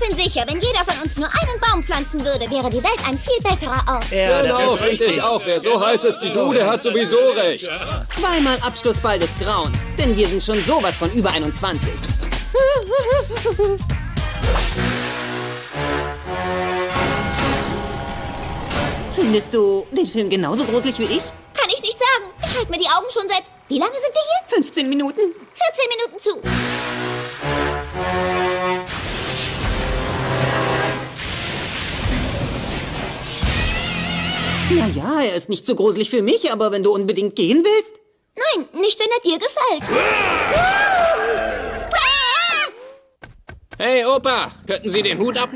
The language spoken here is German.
Ich bin sicher, wenn jeder von uns nur einen Baum pflanzen würde, wäre die Welt ein viel besserer Ort. Ja, Genau, das ist finde ich auch. Wer so heiß ist wie du, der hat sowieso recht. Zweimal Abschlussball des Grauens, denn wir sind schon sowas von über 21. Findest du den Film genauso gruselig wie ich? Kann ich nicht sagen. Ich halte mir die Augen schon seit... Wie lange sind wir hier? 15 Minuten? 14 Minuten zu. Naja, er ist nicht so gruselig für mich, aber wenn du unbedingt gehen willst. Nein, nicht, wenn er dir gefällt. Hey, Opa, könnten Sie den Hut ab?